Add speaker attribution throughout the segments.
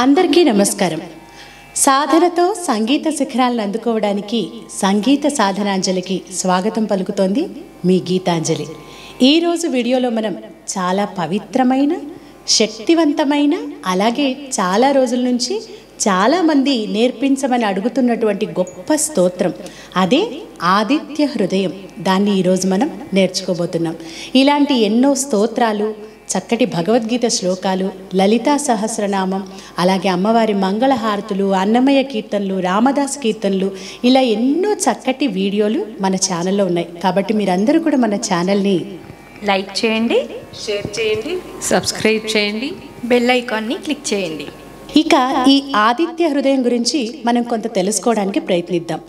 Speaker 1: అందరికీ నమస్కారం. సాధనతో సంగీత శిఖరాలను అందుకోవడానికి సంగీత సాధనాంజలికి స్వాగతం పలుకుతోంది మీ గీతాంజలి. ఈరోజు వీడియోలో మనం చాలా పవిత్రమైన శక్తివంతమైన అలాగే చాలా రోజుల నుంచి చాలామంది నేర్పించమని అడుగుతున్నటువంటి గొప్ప స్తోత్రం. అదే ఆదిత్య హృదయం. దాన్ని ఈరోజు మనం నేర్చుకోబోతున్నాం. ఇలాంటి ఎన్నో స్తోత్రాలు చక్కటి భగవద్గీత శ్లోకాలు లలితా సహస్రనామం అలాగే అమ్మవారి మంగళహారతులు అన్నమయ్య కీర్తనలు రామదాస్ కీర్తనలు ఇలా ఎన్నో చక్కటి వీడియోలు మన ఛానల్లో ఉన్నాయి. కాబట్టి మీరందరూ కూడా మన ఛానల్ని
Speaker 2: లైక్ చేయండి
Speaker 3: షేర్ చేయండి
Speaker 4: సబ్స్క్రైబ్ చేయండి
Speaker 2: బెల్ ఐకాన్ని క్లిక్ చేయండి.
Speaker 1: ఇక ఈ ఆదిత్య హృదయం గురించి మనం కొంత తెలుసుకోవడానికి ప్రయత్నిద్దాం.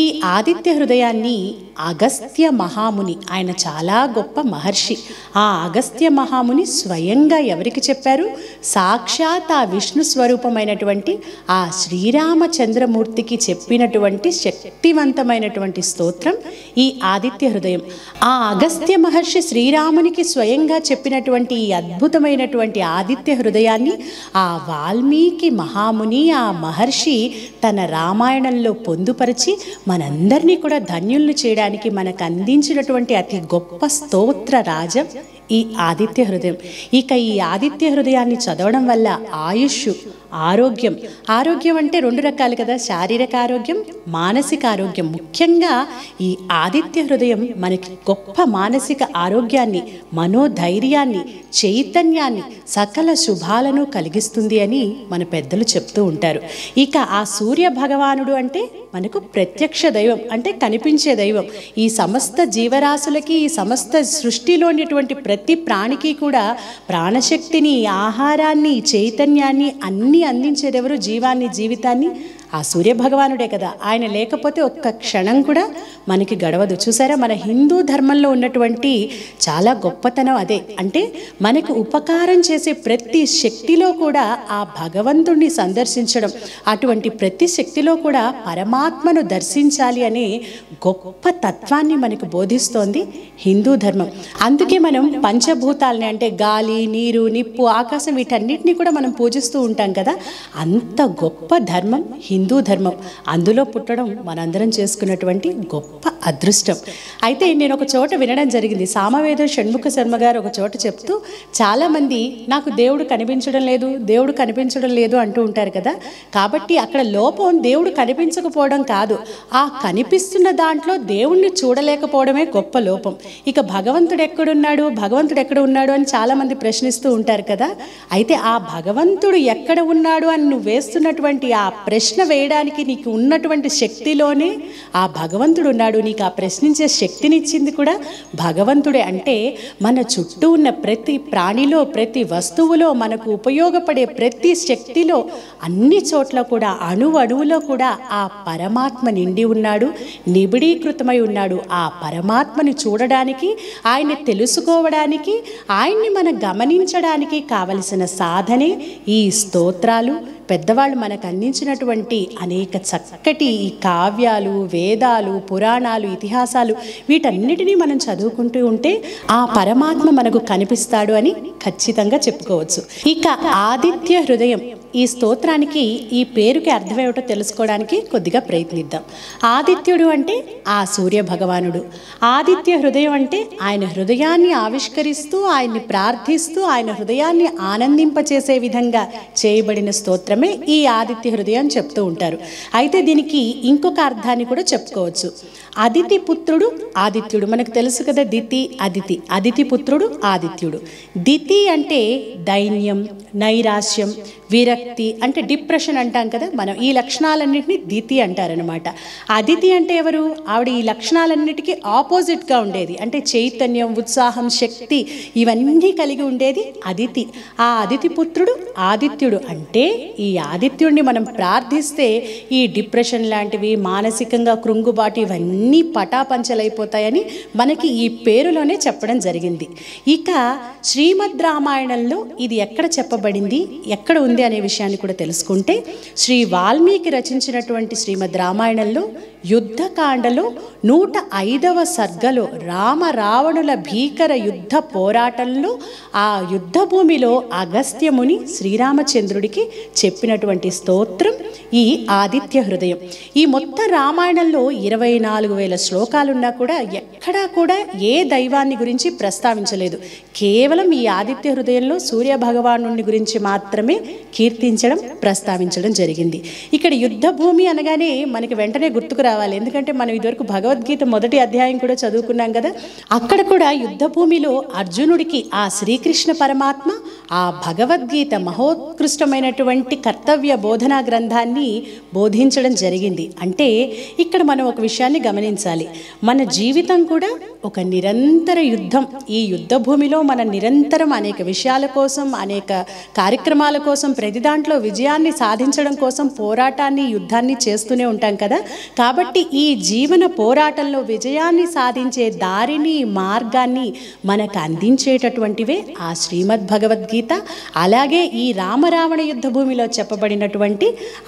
Speaker 1: ఈ ఆదిత్య హృదయాన్ని అగస్త్య మహాముని. ఆయన చాలా గొప్ప మహర్షి. ఆ అగస్త్య మహాముని స్వయంగా ఎవరికి చెప్పారు? సాక్షాత్ ఆ విష్ణు స్వరూపమైనటువంటి ఆ శ్రీరామచంద్రమూర్తికి చెప్పినటువంటి శక్తివంతమైనటువంటి స్తోత్రం ఈ ఆదిత్య హృదయం. ఆ అగస్త్య మహర్షి శ్రీరామునికి స్వయంగా చెప్పినటువంటి ఈ అద్భుతమైనటువంటి ఆదిత్య హృదయాన్ని ఆ వాల్మీకి మహాముని ఆ మహర్షి తన రామాయణంలో పొందుపరిచి మనందరినీ కూడా ధన్యుల్ని చేయడానికి మనకు అందించినటువంటి అతి గొప్ప స్తోత్ర రాజం ఈ ఆదిత్య హృదయం. ఇక ఈ ఆదిత్య హృదయాన్ని చదవడం వల్ల ఆయుష్ ఆరోగ్యం. ఆరోగ్యం అంటే రెండు రకాలు కదా. శారీరక ఆరోగ్యం మానసిక ఆరోగ్యం. ముఖ్యంగా ఈ ఆదిత్య హృదయం మనకి గొప్ప మానసిక ఆరోగ్యాన్ని మనోధైర్యాన్ని చైతన్యాన్ని సకల శుభాలను కలిగిస్తుంది అని మన పెద్దలు చెప్తూ ఉంటారు. ఇక ఆ సూర్య భగవానుడు అంటే మనకు ప్రత్యక్ష దైవం అంటే కనిపించే దైవం. ఈ సమస్త జీవరాశులకి ఈ సమస్త సృష్టిలో ఉన్నటువంటి ప్రతి ప్రాణికి కూడా ప్రాణశక్తిని ఆహారాన్ని చైతన్యాన్ని అన్నీ అందించేదెవరు? జీవాన్ని జీవితాన్ని ఆ సూర్య భగవానుడే కదా. ఆయన లేకపోతే ఒక్క క్షణం కూడా మనకి గడవదు. చూసారా? మన హిందూ ధర్మంలో ఉన్నటువంటి చాలా గొప్పతనం అదే. అంటే మనకు ఉపకారం చేసే ప్రతి శక్తిలో కూడా ఆ భగవంతుణ్ణి సందర్శించడం అటువంటి ప్రతి శక్తిలో కూడా పరమా పరమాత్మను దర్శించాలి అనే గొప్ప తత్వాన్ని మనకు బోధిస్తోంది హిందూ ధర్మం. అందుకే మనం పంచభూతాలని అంటే గాలి నీరు నిప్పు ఆకాశం వీటన్నిటిని కూడా మనం పూజిస్తూ ఉంటాం కదా. అంత గొప్ప ధర్మం హిందూ ధర్మం. అందులో పుట్టడం మనందరం చేసుకున్నటువంటి గొప్ప అదృష్టం. అయితే నేను ఒక చోట వినడం జరిగింది. సామవేద షణ్ముఖ శర్మ గారు ఒక చోట చెప్తూ చాలామంది నాకు దేవుడు కనిపించడం లేదు దేవుడు కనిపించడం లేదు అంటూ ఉంటారు కదా. కాబట్టి అక్కడ లోపం దేవుడు కనిపించకపోవడం కాదు. ఆ కనిపిస్తున్న దాంట్లో దేవుణ్ణి చూడలేకపోవడమే గొప్ప లోపం. ఇక భగవంతుడు ఎక్కడున్నాడు భగవంతుడు ఎక్కడ ఉన్నాడు అని చాలామంది ప్రశ్నిస్తూ ఉంటారు కదా? అయితే ఆ భగవంతుడు ఎక్కడ ఉన్నాడు అని నువ్వు వేస్తున్నటువంటి ఆ ప్రశ్న వేయడానికి నీకు ఉన్నటువంటి శక్తిలోనే ఆ భగవంతుడు ఉన్నాడు. నీకు ఆ ప్రశ్నించే శక్తినిచ్చింది కూడా భగవంతుడే. అంటే మన చుట్టూ ఉన్న ప్రతి ప్రాణిలో ప్రతి వస్తువులో మనకు ఉపయోగపడే ప్రతి శక్తిలో అన్ని చోట్ల కూడా అణువు అణువులో కూడా ఆ పరమాత్మ నిండి ఉన్నాడు నిబిడీకృతమై ఉన్నాడు. ఆ పరమాత్మని చూడడానికి ఆయన తెలుసుకోవడానికి ఆయన్ని మనం గమనించడానికి కావలసిన సాధనే ఈ స్తోత్రాలు. పెద్దవాళ్ళు మనకు అందించినటువంటి అనేక చక్కటి ఈ కావ్యాలు వేదాలు పురాణాలు ఇతిహాసాలు వీటన్నిటినీ మనం చదువుకుంటూ ఉంటే ఆ పరమాత్మ మనకు కనిపిస్తాడు అని ఖచ్చితంగా చెప్పుకోవచ్చు. ఇక ఆదిత్య హృదయం ఈ స్తోత్రానికి ఈ పేరుకి అర్థమేమిటో తెలుసుకోవడానికి కొద్దిగా ప్రయత్నిద్దాం. ఆదిత్యుడు అంటే ఆ సూర్య భగవానుడు ఆదిత్య హృదయం అంటే ఆయన హృదయాన్ని ఆవిష్కరిస్తూ ఆయన్ని ప్రార్థిస్తూ ఆయన హృదయాన్ని ఆనందింపచేసే విధంగా చేయబడిన స్తోత్రమే ఈ ఆదిత్య హృదయం చెప్తూ ఉంటారు. అయితే దీనికి ఇంకొక అర్థాన్ని కూడా చెప్పుకోవచ్చు. అదితి పుత్రుడు ఆదిత్యుడు. మనకు తెలుసు కదా దితి అదితి. అదితి పుత్రుడు ఆదిత్యుడు. దితి అంటే దైన్యం నైరాశ్యం విరక్తి అంటే డిప్రెషన్ అంటాం కదా మనం. ఈ లక్షణాలన్నింటినీ దితి అంటారనమాట అదితి అంటే ఎవరు? ఆవిడ ఈ లక్షణాలన్నిటికీ ఆపోజిట్గా ఉండేది. అంటే చైతన్యం ఉత్సాహం శక్తి ఇవన్నీ కలిగి ఉండేది అదితి. ఆ అదితి పుత్రుడు ఆదిత్యుడు. అంటే ఈ ఆదిత్యుడిని మనం ప్రార్థిస్తే ఈ డిప్రెషన్ లాంటివి మానసికంగా కృంగుబాటు ఇవన్నీ పటాపంచలైపోతాయని మనకి ఈ పేరులోనే చెప్పడం జరిగింది. ఇక శ్రీమద్ రామాయణంలో ఇది ఎక్కడ చెప్పబడింది ఎక్కడ ఉంది అనే విషయాన్ని కూడా తెలుసుకుంటే శ్రీ వాల్మీకి రచించినటువంటి శ్రీమద్ రామాయణంలో యుద్ధకాండలో నూట ఐదవ సర్గలో రామ రావణుల భీకర యుద్ధ పోరాటంలో ఆ యుద్ధ భూమిలో అగస్త్యముని శ్రీరామచంద్రుడికి చెప్పినటువంటి స్తోత్రం ఈ ఆదిత్య హృదయం. ఈ మొత్తం రామాయణంలో ఇరవై నాలుగు వేల శ్లోకాలున్నా కూడా ఎక్కడా కూడా ఏ దైవాన్ని గురించి ప్రస్తావించలేదు. కేవలం ఈ ఆదిత్య హృదయంలో సూర్య భగవాను గురించి మాత్రమే కీర్తించడం ప్రస్తావించడం జరిగింది. ఇక్కడ యుద్ధ భూమి అనగానే మనకి వెంటనే గుర్తుకు రావాలి. ఎందుకంటే మనం ఇదివరకు భగవద్గీత మొదటి అధ్యాయం కూడా చదువుకున్నాం కదా. అక్కడ కూడా యుద్ధ భూమిలో అర్జునుడికి ఆ శ్రీకృష్ణ పరమాత్మ ఆ భగవద్గీత మహోత్కృష్టమైనటువంటి కర్తవ్య బోధనా గ్రంథాన్ని బోధించడం జరిగింది. అంటే ఇక్కడ మనం ఒక విషయాన్ని గమనించాలి. మన జీవితం కూడా ఒక నిరంతర యుద్ధం. ఈ యుద్ధ భూమిలో మనం నిరంతరం అనేక విషయాల కోసం అనేక కార్యక్రమాల కోసం ప్రతి దాంట్లో విజయాన్ని సాధించడం కోసం పోరాటాన్ని యుద్ధాన్ని చేస్తూనే ఉంటాం కదా. కాబట్టి ఈ జీవన పోరాటంలో విజయాన్ని సాధించే దారిని మార్గాన్ని మనకు అందించేటటువంటివే ఆ శ్రీమద్ భగవద్గీత అలాగే ఈ రామరావణ యుద్ధ భూమిలో చెప్పబడినటువంటి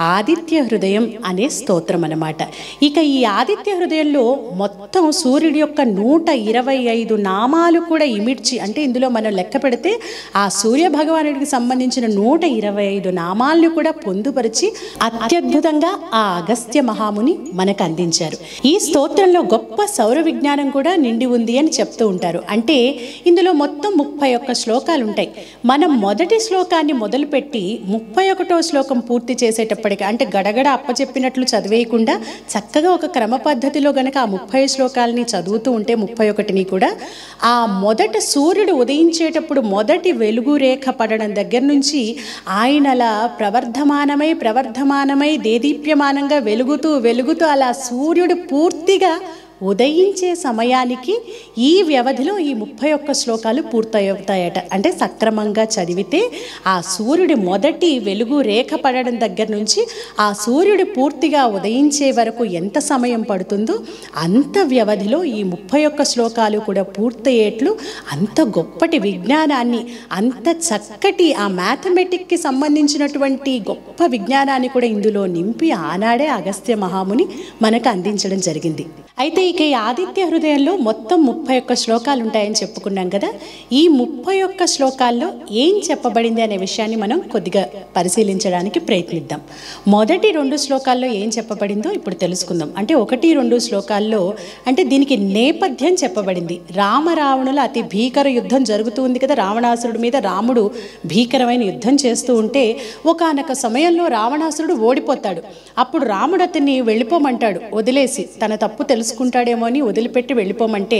Speaker 1: ఆదిత్య హృదయం అనే స్తోత్రం అన్నమాట. ఇక ఈ ఆదిత్య హృదయంలో మొత్తం సూర్యుడి యొక్క నూట ఇరవై ఐదు నామాలు కూడా ఇమిడ్చి అంటే ఇందులో మనం లెక్క పెడితే ఆ సూర్య భగవానుడికి సంబంధించిన నూట ఇరవై ఐదు నామాలను కూడా పొందుపరిచి అత్యద్భుతంగా ఆ అగస్త్య మహాముని మనకు అందించారు ఈ స్తోత్రంలో గొప్ప సౌర విజ్ఞానం కూడా నిండి ఉంది అని చెప్తూ ఉంటారు. అంటే ఇందులో మొత్తం ముప్పై ఒక్క శ్లోకాలు ఉంటాయి. మనం మొదటి శ్లోకాన్ని మొదలుపెట్టి ముప్పై ఒకటో శ్లోకం పూర్తి చేసేటప్పటికి అంటే గడగడ అప్పచెప్పినట్లు చదివేయకుండా చక్కగా ఒక క్రమ పద్ధతిలో గనక ఆ ముప్పై శ్లోకాలని చదువుతూ ఉంటే ముప్పై ఒకటిని కూడా ఆ మొదట సూర్యుడు ఉదయించేటప్పుడు మొదటి వెలుగు రేఖ పడడం దగ్గర నుంచి ఆయనలా ప్రవర్ధమానమై ప్రవర్ధమానమై దేదీప్యమానంగా వెలుగుతూ వెలుగుతూ అలా సూర్యుడు పూర్తిగా ఉదయించే సమయానికి ఈ వ్యవధిలో ఈ ముప్పై ఒక్క శ్లోకాలు పూర్తవుతాయట. అంటే సక్రమంగా చదివితే ఆ సూర్యుడి మొదటి వెలుగు రేఖ పడడం దగ్గర నుంచి ఆ సూర్యుడు పూర్తిగా ఉదయించే వరకు ఎంత సమయం పడుతుందో అంత వ్యవధిలో ఈ ముప్పై ఒక్క శ్లోకాలు కూడా పూర్తయ్యేట్లు అంత గొప్పటి విజ్ఞానాన్ని అంత చక్కటి ఆ మ్యాథమెటిక్కి సంబంధించినటువంటి గొప్ప విజ్ఞానాన్ని కూడా ఇందులో నింపి ఆనాడే అగస్త్య మహాముని మనకు అందించడం జరిగింది. అయితే ఇక ఈ ఆదిత్య హృదయంలో మొత్తం ముప్పై ఒక్క శ్లోకాలు ఉంటాయని చెప్పుకున్నాం కదా. ఈ ముప్పై ఒక్క శ్లోకాల్లో ఏం చెప్పబడింది అనే విషయాన్ని మనం కొద్దిగా పరిశీలించడానికి ప్రయత్నిద్దాం. మొదటి రెండు శ్లోకాల్లో ఏం చెప్పబడిందో ఇప్పుడు తెలుసుకుందాం. అంటే ఒకటి రెండు శ్లోకాల్లో అంటే దీనికి నేపథ్యం చెప్పబడింది. రామరావణుల అతి భీకర యుద్ధం జరుగుతూ ఉంది కదా. రావణాసురుడి మీద రాముడు భీకరమైన యుద్ధం చేస్తూ ఉంటే ఒకానొక సమయంలో రావణాసురుడు ఓడిపోతాడు. అప్పుడు రాముడు అతన్ని వెళ్ళిపోమంటాడు. వదిలేసి తన తప్పు తెలుసుకుంటాడు. వస్తాడేమో అని వదిలిపెట్టి వెళ్ళిపోమంటే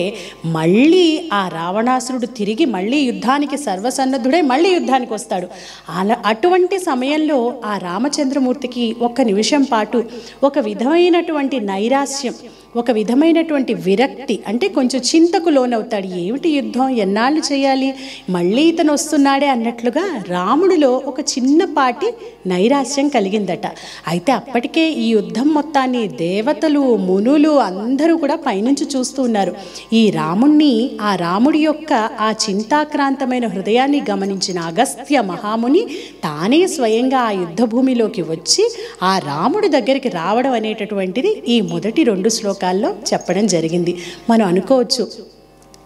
Speaker 1: మళ్ళీ ఆ రావణాసురుడు తిరిగి మళ్ళీ యుద్ధానికి సర్వసన్నద్ధుడై మళ్ళీ యుద్ధానికి వస్తాడు. అలా అటువంటి సమయంలో ఆ రామచంద్రమూర్తికి ఒక్క నిమిషం పాటు ఒక విధమైనటువంటి నైరాస్యం ఒక విధమైనటువంటి విరక్తి అంటే కొంచెం చింతకు లోనవుతాడు. ఏమిటి యుద్ధం? ఎన్నాళ్ళు చేయాలి? మళ్ళీ ఇతను వస్తున్నాడే అన్నట్లుగా రాముడిలో ఒక చిన్నపాటి నైరాశ్యం కలిగిందట. అయితే అప్పటికే ఈ యుద్ధం మొత్తాన్ని దేవతలు మునులు అందరూ కూడా పైనుంచి చూస్తూ ఉన్నారు. ఈ రాముణ్ణి ఆ రాముడి యొక్క ఆ చింతాక్రాంతమైన హృదయాన్ని గమనించిన అగస్త్య మహాముని తానే స్వయంగా ఆ యుద్ధభూమిలోకి వచ్చి ఆ రాముడి దగ్గరికి రావడం అనేటటువంటిది ఈ మొదటి రెండు పుస్తకాల్లో చెప్పడం జరిగింది. మనం అనుకోవచ్చు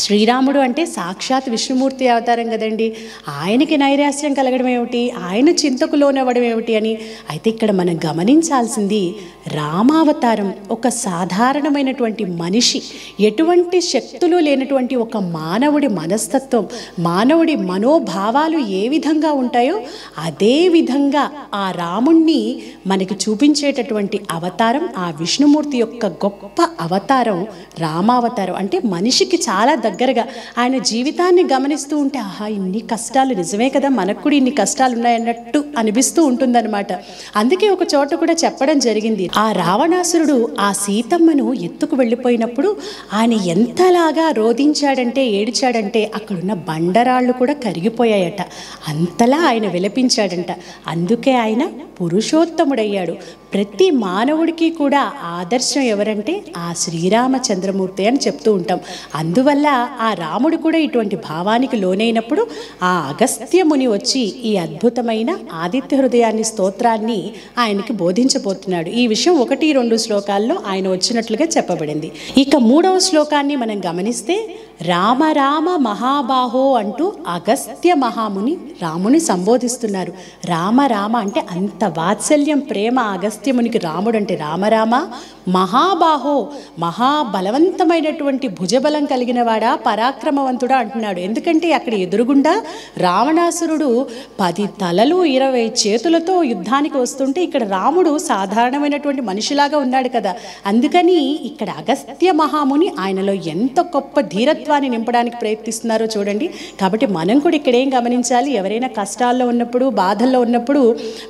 Speaker 1: శ్రీరాముడు అంటే సాక్షాత్ విష్ణుమూర్తి అవతారం కదండి. ఆయనకి నైరాస్యం కలగడం ఏమిటి? ఆయన చింతకు లోనవ్వడం ఏమిటి అని. అయితే ఇక్కడ మనం గమనించాల్సింది రామావతారం ఒక సాధారణమైనటువంటి మనిషి. ఎటువంటి శక్తులు లేనటువంటి ఒక మానవుడి మనస్తత్వం మానవుడి మనోభావాలు ఏ విధంగా ఉంటాయో అదే విధంగా ఆ రాముణ్ణి మనకి చూపించేటటువంటి అవతారం ఆ విష్ణుమూర్తి యొక్క గొప్ప అవతారం రామావతారం. అంటే మనిషికి చాలా దగ్గరగా. ఆయన జీవితాన్ని గమనిస్తూ ఉంటే ఆహా ఇన్ని కష్టాలు నిజమే కదా మనకు కూడా ఇన్ని కష్టాలు ఉన్నాయన్నట్టు అనిపిస్తూ ఉంటుందన్నమాట. అందుకే ఒక చోట కూడా చెప్పడం జరిగింది. ఆ రావణాసురుడు ఆ సీతమ్మను ఎత్తుకు వెళ్ళిపోయినప్పుడు ఆయన ఎంతలాగా రోధించాడంటే ఏడిచాడంటే అక్కడున్న బండరాళ్ళు కూడా కరిగిపోయాయట. అంతలా ఆయన విలపించాడంట. అందుకే ఆయన పురుషోత్తముడయ్యాడు. ప్రతి మానవుడికి కూడా ఆదర్శం ఎవరంటే ఆ శ్రీరామచంద్రమూర్తి అని చెప్తూ ఉంటాం. అందువల్ల ఆ రాముడు కూడా ఇటువంటి భావానికి లోనైనప్పుడు ఆ అగస్త్య ముని వచ్చి ఈ అద్భుతమైన ఆదిత్య హృదయాన్ని స్తోత్రాన్ని ఆయనకి బోధించబోతున్నాడు. ఈ విషయం ఒకటి రెండు శ్లోకాల్లో ఆయన వచ్చినట్లుగా చెప్పబడింది. ఇక మూడవ శ్లోకాన్ని మనం గమనిస్తే రామ రామ మహాబాహో అంటూ అగస్త్య మహాముని రాముని సంబోధిస్తున్నారు. రామ రామ అంటే అంత వాత్సల్యం ప్రేమ అగస్త్యమునికి రాముడు అంటే రామరామ మహాబాహో మహాబలవంతమైనటువంటి భుజబలం కలిగినవాడా పరాక్రమవంతుడా అంటున్నాడు. ఎందుకంటే అక్కడ ఎదురుగుండా రావణాసురుడు పది తలలు ఇరవై చేతులతో యుద్ధానికి వస్తుంటే ఇక్కడ రాముడు సాధారణమైనటువంటి మనిషిలాగా ఉన్నాడు కదా. అందుకని ఇక్కడ అగస్త్య మహాముని ఆయనలో ఎంత గొప్ప ధీరత్వాన్ని నింపడానికి ప్రయత్నిస్తున్నారో చూడండి. కాబట్టి మనం కూడా ఇక్కడ ఏం గమనించాలి? ఎవరైనా కష్టాల్లో ఉన్నప్పుడు బాధల్లో ఉన్నప్పుడు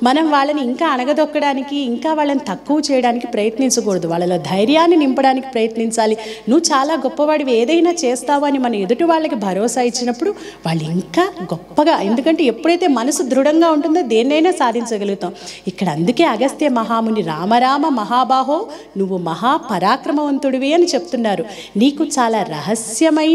Speaker 1: మనం వాళ్ళని ఇంకా అణగదొక్కడానికి ఇంకా వాళ్ళని తక్కువ చేయడానికి ప్రయత్నించకూడదు. వాళ్ళలో ధైర్యాన్ని నింపడానికి ప్రయత్నించాలి. నువ్వు చాలా గొప్పవాడివి. ఏదైనా చేస్తావు అని మన ఎదుటి వాళ్ళకి భరోసా ఇచ్చినప్పుడు వాళ్ళు ఇంకా గొప్పగా ఎందుకంటే ఎప్పుడైతే మనసు దృఢంగా ఉంటుందో దేన్నైనా సాధించగలుగుతాం. ఇక్కడ అందుకే అగస్త్య మహాముని రామరామ మహాబాహో నువ్వు మహాపరాక్రమవంతుడివి అని చెప్తున్నారు. నీకు చాలా రహస్యమైన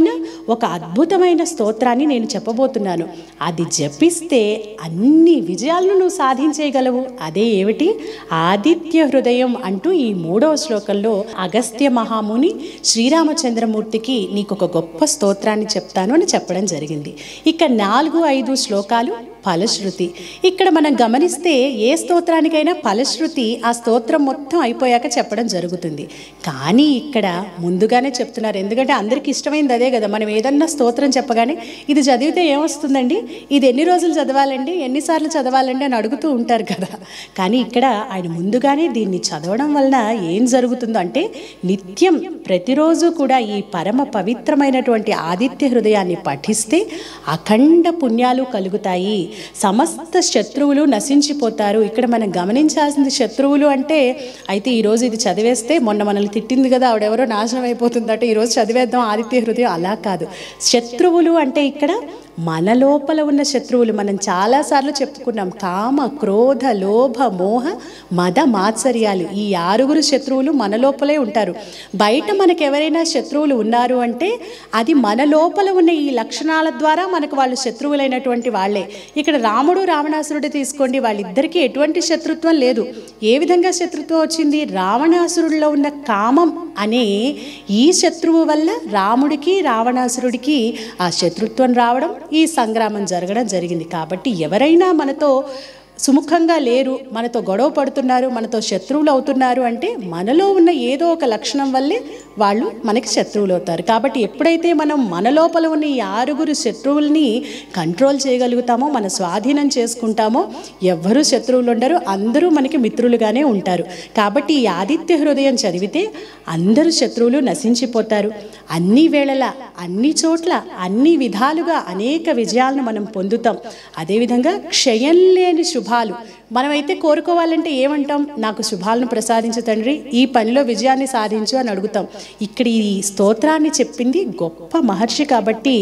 Speaker 1: ఒక అద్భుతమైన స్తోత్రాన్ని నేను చెప్పబోతున్నాను. అది జపిస్తే అన్ని విజయాలను నువ్వు సాధించేయగలవు. అదే ఏమిటి? ఆదిత్య హృదయం అంటూ ఈ మూడవ శ్లోకంలో అగస్త్య మహాముని శ్రీరామచంద్రమూర్తికి నీకు ఒక గొప్ప స్తోత్రాన్ని చెప్తాను అని చెప్పడం జరిగింది. ఇక నాలుగు ఐదు శ్లోకాలు ఫలశ్రుతి. ఇక్కడ మనం గమనిస్తే ఏ స్తోత్రానికైనా ఫలశ్రుతి ఆ స్తోత్రం మొత్తం అయిపోయాక చెప్పడం జరుగుతుంది. కానీ ఇక్కడ ముందుగానే చెప్తున్నారు. ఎందుకంటే అందరికీ ఇష్టమైంది అదే కదా. మనం ఏదన్నా స్తోత్రం చెప్పగానే ఇది చదివితే ఏమొస్తుందండి? ఇది ఎన్ని రోజులు చదవాలండి? ఎన్నిసార్లు చదవాలండి అని అడుగుతూ ఉంటారు కదా. కానీ ఇక్కడ ఆయన ముందుగానే దీన్ని చదవడం వలన ఏం జరుగుతుందో అంటే నిత్యం ప్రతిరోజు కూడా ఈ పరమ పవిత్రమైనటువంటి ఆదిత్య హృదయాన్ని పఠిస్తే అఖండ పుణ్యాలు కలుగుతాయి. సమస్త శత్రువులు నశించిపోతారు. ఇక్కడ మనం గమనించాల్సింది శత్రువులు అంటే అయితే ఈరోజు ఇది చదివేస్తే మొన్న మనల్ని తిట్టింది కదా ఆవిడెవరో నాశనం అయిపోతుందట. ఈరోజు చదివేద్దాం ఆదిత్య హృదయం. అలా కాదు. శత్రువులు అంటే ఇక్కడ మన లోపల ఉన్న శత్రువులు మనం చాలాసార్లు చెప్పుకున్నాం. కామ క్రోధ లోభ మోహ మద మాత్సర్యాలు. ఈ ఆరుగురు శత్రువులు మన లోపలే ఉంటారు. బయట మనకు ఎవరైనా శత్రువులు ఉన్నారు అంటే అది మన లోపల ఉన్న ఈ లక్షణాల ద్వారా మనకు వాళ్ళు శత్రువులైనటువంటి వాళ్ళే. ఇక్కడ రాముడు రావణాసురుడు తీసుకోండి. వాళ్ళిద్దరికీ ఎటువంటి శత్రుత్వం లేదు. ఏ విధంగా శత్రుత్వం వచ్చింది? రావణాసురుడిలో ఉన్న కామం అనే ఈ శత్రువు వల్ల రాముడికి రావణాసురుడికి ఆ శత్రుత్వం రావడం ఈ సంగ్రామం జరగడం జరిగింది. కాబట్టి ఎవరైనా మనతో సుముఖంగా లేరు. మనతో గొడవ పడుతున్నారు. మనతో శత్రువులు అవుతున్నారు అంటే మనలో ఉన్న ఏదో ఒక లక్షణం వల్లే వాళ్ళు మనకి శత్రువులు అవుతారు. కాబట్టి ఎప్పుడైతే మనం మన లోపల ఉన్న ఈ ఆరుగురు శత్రువుల్ని కంట్రోల్ చేయగలుగుతామో మన స్వాధీనం చేసుకుంటామో ఎవ్వరూ శత్రువులు ఉండరు. అందరూ మనకి మిత్రులుగానే ఉంటారు. కాబట్టి ఈ ఆదిత్య హృదయం చదివితే అందరూ శత్రువులు నశించిపోతారు. అన్ని వేళలా అన్ని చోట్ల అన్ని విధాలుగా అనేక విజయాలను మనం పొందుతాం. అదేవిధంగా క్షయం లేని శుభ శుభాలు. మనమైతే కోరుకోవాలంటే ఏమంటాం? నాకు శుభాలను ప్రసాదించు తండ్రి ఈ పనిలో విజయాన్ని సాధించు అని అడుగుతాం. ఇక్కడ ఈ స్తోత్రాన్ని చెప్పింది గొప్ప మహర్షి కాబట్టి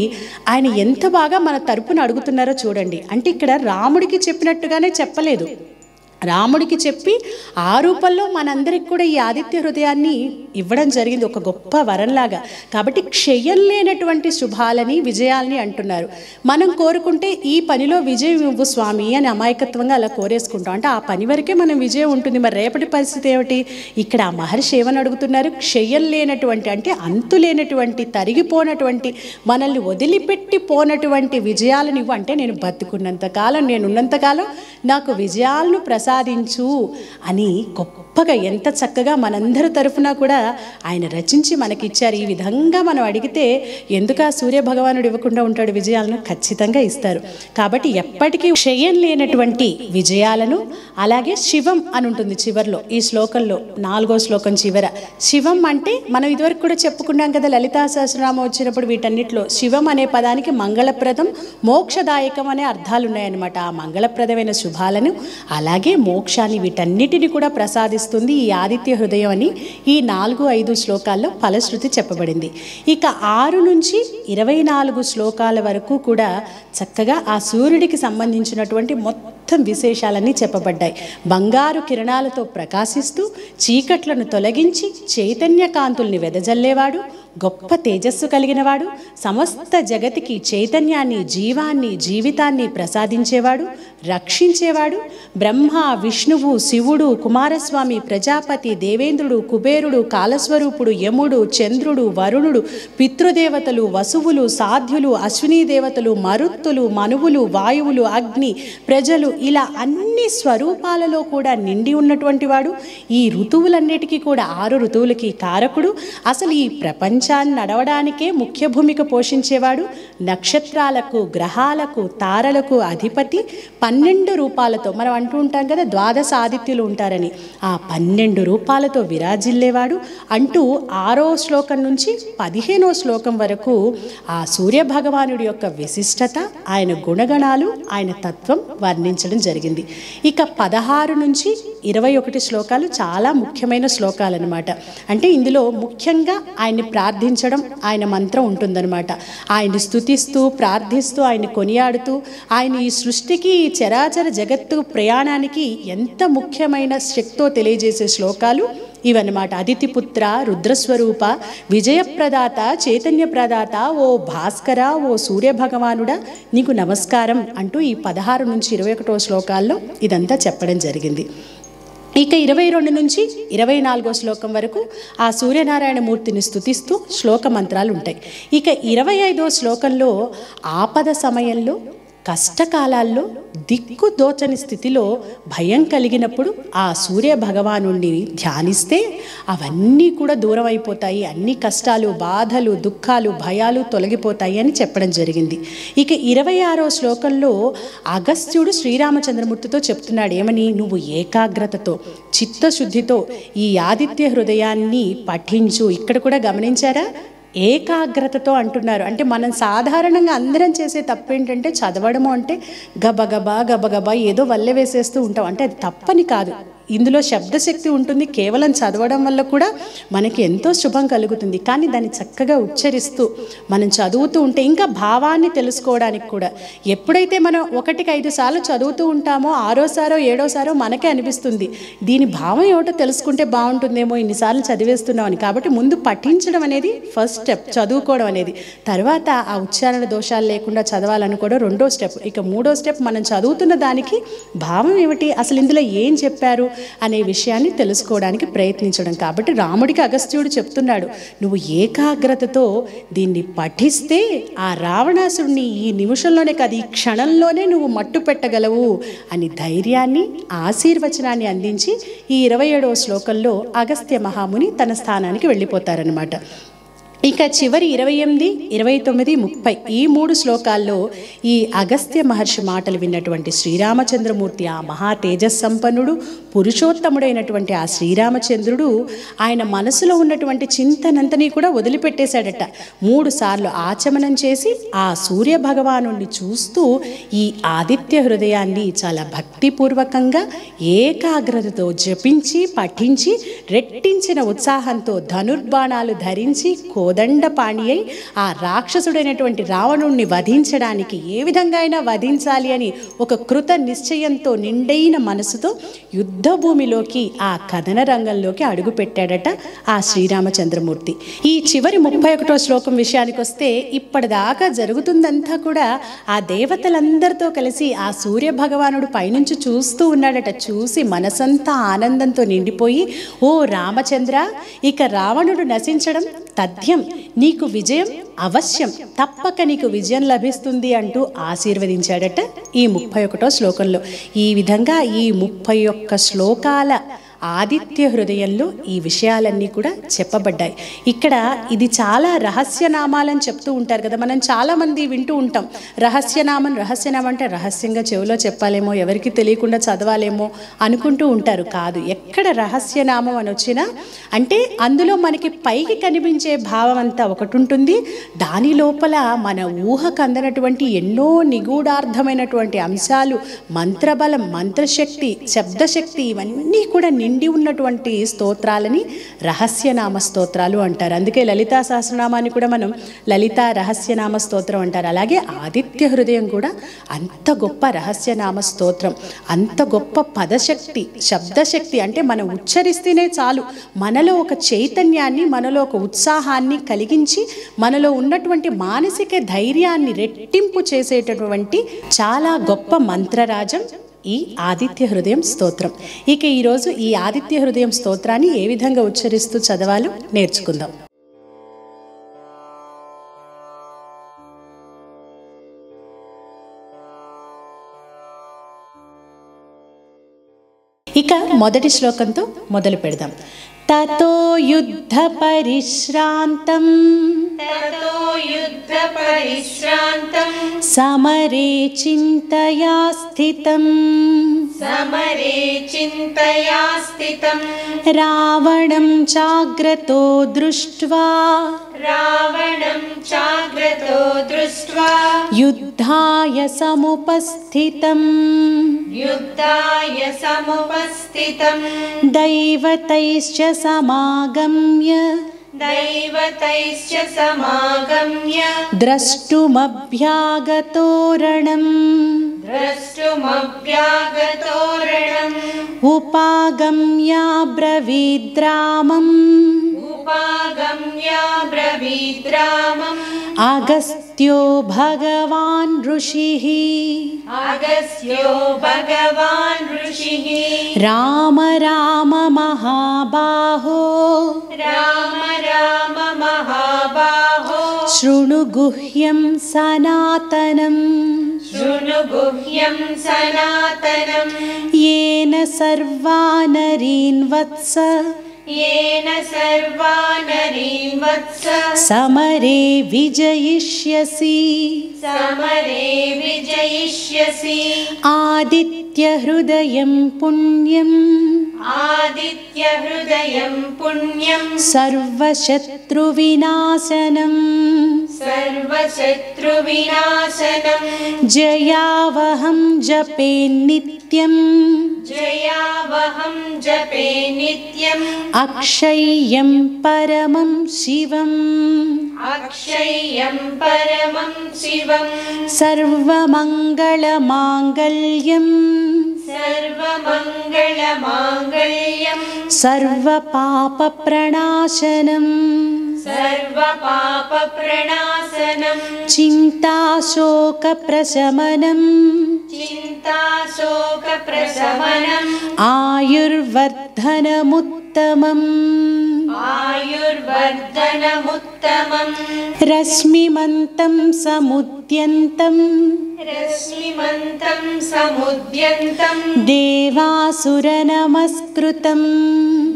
Speaker 1: ఆయన ఎంత బాగా మన తరపున అడుగుతున్నారో చూడండి. అంటే ఇక్కడ రాముడికి చెప్పినట్టుగానే చెప్పలేదు. రాముడికి చెప్పి ఆ రూపంలో మనందరికి కూడా ఈ ఆదిత్య హృదయాన్ని ఇవ్వడం జరిగింది. ఒక గొప్ప వరంలాగా. కాబట్టి క్షయం లేనటువంటి శుభాలని విజయాలని అంటున్నారు. మనం కోరుకుంటే ఈ పనిలో విజయం ఇవ్వు స్వామి అని అమాయకత్వంగా అలా కోరేసుకుంటాం. అంటే ఆ పని వరకే మనం విజయం ఉంటుంది. మరి రేపటి పరిస్థితి ఏమిటి? ఇక్కడ ఆ మహర్షి ఏమని అడుగుతున్నారు? క్షయం లేనటువంటి అంటే అంతు లేనటువంటి తరిగిపోనటువంటి మనల్ని వదిలిపెట్టి పోనటువంటి విజయాలను ఇవ్వు అంటే నేను బతుకున్నంతకాలం నేనున్నంతకాలం నేను ఉన్నంతకాలం నాకు విజయాలను ప్రసాదించు అని గొప్పగా ఎంత చక్కగా మనందరి తరఫున కూడా ఆయన రచించి మనకిచ్చారు. ఈ విధంగా మనం అడిగితే ఎందుకు ఆ సూర్య భగవానుడు ఇవ్వకుండా ఉంటాడు? విజయాలను ఖచ్చితంగా ఇస్తారు. కాబట్టి ఎప్పటికీ క్షయం లేనటువంటి విజయాలను అలాగే శివం అని ఉంటుంది చివరిలో ఈ శ్లోకంలో నాలుగో శ్లోకం చివర. శివం అంటే మనం ఇదివరకు కూడా చెప్పుకున్నాం కదా లలితా సహస్రనామం వచ్చినప్పుడు వీటన్నిటిలో శివం అనే పదానికి మంగళప్రదం మోక్షదాయకం అనే అర్థాలు ఉన్నాయన్నమాట ఆ మంగళప్రదమైన శుభాలను అలాగే మోక్షాన్ని వీటన్నిటిని కూడా ప్రసాదిస్తుంది ఈ ఆదిత్య హృదయం అని ఈ నాలుగు ఐదు శ్లోకాల్లో ఫలశ్రుతి చెప్పబడింది. ఇక ఆరు నుంచి ఇరవై నాలుగు శ్లోకాల వరకు కూడా చక్కగా ఆ సూర్యుడికి సంబంధించినటువంటి మొత్తం విశేషాలన్నీ చెప్పబడ్డాయి. బంగారు కిరణాలతో ప్రకాశిస్తూ చీకట్లను తొలగించి చైతన్య కాంతుల్ని వెదజల్లేవాడు గొప్ప తేజస్సు కలిగినవాడు సమస్త జగతికి చైతన్యాన్ని జీవాన్ని జీవితాన్ని ప్రసాదించేవాడు రక్షించేవాడు బ్రహ్మ విష్ణువు శివుడు కుమారస్వామి ప్రజాపతి దేవేంద్రుడు కుబేరుడు కాలస్వరూపుడు యముడు చంద్రుడు వరుణుడు పితృదేవతలు వసువులు సాధ్యులు అశ్వినీ దేవతలు మరుత్తులు మనువులు వాయువులు అగ్ని ప్రజలు ఇలా అన్ని స్వరూపాలలో కూడా నిండి ఉన్నటువంటి వాడు. ఈ ఋతువులన్నిటికీ కూడా ఆరు ఋతువులకి కారకుడు. అసలు ఈ ప్రపంచాన్ని నడవడానికే ముఖ్య భూమిక పోషించేవాడు. నక్షత్రాలకు గ్రహాలకు తారలకు అధిపతి. పన్నెండు రూపాలతో మనం అంటూ ఉంటాం కదా ద్వాదశ ఆదిత్యులు ఉంటారని ఆ పన్నెండు రూపాలతో విరాజిల్లేవాడు. అంటూ ఆరో శ్లోకం నుంచి పదిహేనో శ్లోకం వరకు ఆ సూర్య భగవానుడి యొక్క విశిష్టత ఆయన గుణగణాలు ఆయన తత్వం వర్ణించడం జరిగింది. ఇక పదహారు నుంచి ఇరవై ఒకటి శ్లోకాలు చాలా ముఖ్యమైన శ్లోకాలు అనమాట అంటే ఇందులో ముఖ్యంగా ఆయన్ని ప్రార్థించడం ఆయన మంత్రం ఉంటుందన్నమాట. ఆయన్ని స్తుతిస్తూ ప్రార్థిస్తూ ఆయన్ని కొనియాడుతూ ఆయన ఈ సృష్టికి ఈ చరాచర జగత్తు ప్రయాణానికి ఎంత ముఖ్యమైన శక్తో తెలియజేసే శ్లోకాలు? ఇవన్నమాట. అదితిపుత్ర రుద్రస్వరూప విజయప్రదాత చైతన్య ప్రదాత ఓ భాస్కర ఓ సూర్య భగవానుడా నీకు నమస్కారం అంటూ ఈ పదహారు నుంచి ఇరవై ఒకటో శ్లోకాల్లో ఇదంతా చెప్పడం జరిగింది. ఇక ఇరవై రెండు నుంచి ఇరవై నాలుగో శ్లోకం వరకు ఆ సూర్యనారాయణ మూర్తిని శ్లోక మంత్రాలు ఉంటాయి ఇక ఇరవై ఐదో శ్లోకంలో ఆపద సమయంలో కష్టకాలాల్లో దిక్కు దోచని స్థితిలో భయం కలిగినప్పుడు ఆ సూర్య భగవాను ధ్యానిస్తే అవన్నీ కూడా దూరం అయిపోతాయి అన్ని కష్టాలు బాధలు దుఃఖాలు భయాలు తొలగిపోతాయి అని చెప్పడం జరిగింది. ఇక ఇరవై ఆరో శ్లోకంలో అగస్త్యుడు శ్రీరామచంద్రమూర్తితో చెప్తున్నాడు ఏమని? నువ్వు ఏకాగ్రతతో చిత్తశుద్ధితో ఈ ఆదిత్య హృదయాన్ని పఠించు. ఇక్కడ కూడా గమనించారా? ఏకాగ్రతతో అంటున్నారు. అంటే మనం సాధారణంగా అందరం చేసే తప్పు ఏంటంటే చదవడము అంటే గబగబా గబగబా ఏదో వల్లె వేసేస్తూ ఉంటాం. అంటే అది తప్పని కాదు. ఇందులో శబ్దశక్తి ఉంటుంది. కేవలం చదవడం వల్ల కూడా మనకి ఎంతో శుభం కలుగుతుంది. కానీ దాన్ని చక్కగా ఉచ్చరిస్తూ మనం చదువుతూ ఉంటే ఇంకా భావాన్ని తెలుసుకోవడానికి కూడా. ఎప్పుడైతే మనం ఒకటికి ఐదు సార్లు చదువుతూ ఉంటామో ఆరోసారో ఏడోసారో మనకే అనిపిస్తుంది. దీని భావం ఏమిటో తెలుసుకుంటే బాగుంటుందేమో ఇన్నిసార్లు చదివేస్తున్నామని కాబట్టి ముందు పఠించడం అనేది ఫస్ట్ స్టెప్ చదువుకోవడం అనేది. తర్వాత ఆ ఉచ్చారణ దోషాలు లేకుండా చదవాలనుకోవడం రెండో స్టెప్ ఇక మూడో స్టెప్ మనం చదువుతున్న దానికి భావం ఏమిటి? అసలు ఇందులో ఏం చెప్పారు? అనే విషయాన్ని తెలుసుకోవడానికి ప్రయత్నించడం. కాబట్టి రాముడికి అగస్త్యుడు చెప్తున్నాడు నువ్వు ఏకాగ్రతతో దీన్ని పఠిస్తే ఆ రావణాసుడిని ఈ నిమిషంలోనే కాదు ఈ క్షణంలోనే నువ్వు మట్టు పెట్టగలవు అని ధైర్యాన్ని ఆశీర్వచనాన్ని అందించి ఈ ఇరవై ఏడవ శ్లోకంలో అగస్త్య మహాముని తన స్థానానికి వెళ్ళిపోతారనమాట ఇక చివరి ఇరవై ఎనిమిది ఇరవై తొమ్మిది ముప్పై ఈ మూడు శ్లోకాల్లో ఈ అగస్త్య మహర్షి మాటలు విన్నటువంటి శ్రీరామచంద్రమూర్తి ఆ మహా తేజస్సంపన్నుడు పురుషోత్తముడైనటువంటి ఆ శ్రీరామచంద్రుడు ఆయన మనసులో ఉన్నటువంటి చింతనంతని కూడా వదిలిపెట్టేశాడట. మూడు సార్లు ఆచమనం చేసి ఆ సూర్య భగవాను చూస్తూ ఈ ఆదిత్య హృదయాన్ని చాలా భక్తిపూర్వకంగా ఏకాగ్రతతో జపించి పఠించి రెట్టించిన ఉత్సాహంతో ధనుర్బాణాలు ధరించి కో పాణి అయి ఆ రాక్షసుడైనటువంటి రావణుణ్ణి వధించడానికి ఏ విధంగా అయినా వధించాలి అని ఒక కృత నిశ్చయంతో నిండైన మనసుతో యుద్ధ భూమిలోకి ఆ కథన రంగంలోకి అడుగుపెట్టాడట ఆ శ్రీరామచంద్రమూర్తి. ఈ చివరి ముప్పై ఒకటో శ్లోకం విషయానికి వస్తే ఇప్పటిదాకా జరుగుతుందంతా కూడా ఆ దేవతలందరితో కలిసి ఆ సూర్య భగవానుడు పైనుంచి చూస్తూ ఉన్నాడట. చూసి మనసంతా ఆనందంతో నిండిపోయి ఓ రామచంద్ర ఇక రావణుడు నశించడం తథ్యం. నీకు విజయం అవశ్యం. తప్పక నీకు విజయం లభిస్తుంది అంటూ ఆశీర్వదించాడట ఈ ముప్పై ఒకటో శ్లోకంలో. ఈ విధంగా ఈ ముప్పై ఒక్క శ్లోకాల ఆదిత్య హృదయంలో ఈ విషయాలన్నీ కూడా చెప్పబడ్డాయి. ఇక్కడ ఇది చాలా రహస్యనామాలని చెప్తూ ఉంటారు కదా. మనం చాలామంది వింటూ ఉంటాం. రహస్యనామం రహస్యనామం అంటే రహస్యంగా చెవిలో చెప్పాలేమో ఎవరికి తెలియకుండా చదవాలేమో అనుకుంటూ ఉంటారు. కాదు ఎక్కడ రహస్యనామం అని వచ్చినా అంటే అందులో మనకి పైకి కనిపించే భావం అంతా ఒకటి ఉంటుంది. దాని లోపల మన ఊహకు అందనటువంటి ఎన్నో నిగూఢార్థమైనటువంటి అంశాలు మంత్రబలం మంత్రశక్తి శబ్దశక్తి ఇవన్నీ కూడా నిండి ఉన్నటువంటి స్తోత్రాలని రహస్యనామ స్తోత్రాలు అంటారు. అందుకే లలితా సహస్రనామాన్ని కూడా మనం లలిత రహస్యనామ స్తోత్రం అంటారు. అలాగే ఆదిత్య హృదయం కూడా అంత గొప్ప రహస్యనామ స్తోత్రం అంత గొప్ప పదశక్తి శబ్దశక్తి అంటే మనం ఉచ్చరిస్తేనే చాలు. మనలో ఒక చైతన్యాన్ని మనలో ఒక ఉత్సాహాన్ని కలిగించి మనలో ఉన్నటువంటి మానసిక ధైర్యాన్ని రెట్టింపు చేసేటటువంటి చాలా గొప్ప మంత్రరాజం ఈ ఆదిత్య హృదయం స్తోత్రం. ఇక ఈరోజు ఈ ఆదిత్య హృదయం స్తోత్రాన్ని ఏ విధంగా ఉచ్చరిస్తూ చదవాలో నేర్చుకుందాం. ఇక మొదటి శ్లోకంతో మొదలు పెడదాం. ततो युद्धपरिश्रान्तम्
Speaker 2: ततो युद्धपरिश्रान्तम्
Speaker 1: समरे चिन्तया स्थितम्
Speaker 2: समरे चिन्तया
Speaker 1: रावणं चाग्रतो दृष्ट्वा।
Speaker 2: रावणं चाग्रतो दृष्ट्वा।
Speaker 1: युद्धाय समुपस्थितम्।
Speaker 2: युद्धाय समुपस्थितम्।
Speaker 1: दैवतैश्च समागम्य।
Speaker 2: दैवतैश्च समागम्य। द्रष्टुमभ्यागतोरणम्।
Speaker 1: द्रष्टुमभ्यागतोरणम्।
Speaker 2: उपागम्याब्रवीद्रामम्। ्रवीत्रा
Speaker 1: अगस्त्यो भगवान् ऋषिः।
Speaker 2: अगस्त्यो भगवान् ऋषिः।
Speaker 1: राम राम महाबाहो।
Speaker 2: राम राम महाबाहो।
Speaker 1: शृणु गुह्यं सनातनम्।
Speaker 2: शृणु गुह्यं सनातनम्।
Speaker 1: येन सर्वा न रीन्वत्स
Speaker 2: येन सर्वानरीन् वत्स।
Speaker 1: समरे विजयिष्यसि।
Speaker 2: समरे विजयिष्यसि।
Speaker 1: आदित्यहृदयं पुण्यम्।
Speaker 2: आदित्यहृदयं पुण्यं
Speaker 1: सर्वशत्रुविनाशनम्
Speaker 2: सर्वशत्रुविनाशनम्।
Speaker 1: जयावहं जपे नित्यम्।
Speaker 2: जयावहं जपे नित्यम्।
Speaker 1: अक्षय्यं परमं शिवम्।
Speaker 2: अक्षय्यं परमं शिवम्।
Speaker 1: सर्वमङ्गलमाङ्गल्यम्।
Speaker 2: सर्वमङ्गलमाङ्गल्यं
Speaker 1: सर्वपापप्रणाशनम्
Speaker 2: सर्वपापप्रणाशनम्
Speaker 1: चिन्ताशोकप्रशमनम्।
Speaker 2: चिन्ताशोकप्रशमनम्।
Speaker 1: आयुर्वर्धनमुत्तमम्।
Speaker 2: आयुर्वर्धनमुत्तमम्।
Speaker 1: रश्मिमन्तं समुद्यन्तम्
Speaker 2: रश्मिमन्तं समुद्यन्तम्
Speaker 1: देवासुरनमस्कृतम्